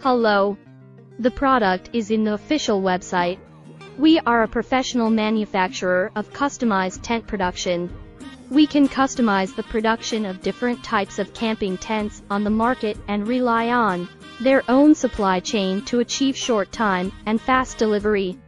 Hello. The product is in the official website. We are a professional manufacturer of customized tent production. We can customize the production of different types of camping tents on the market and rely on their own supply chain to achieve short time and fast delivery.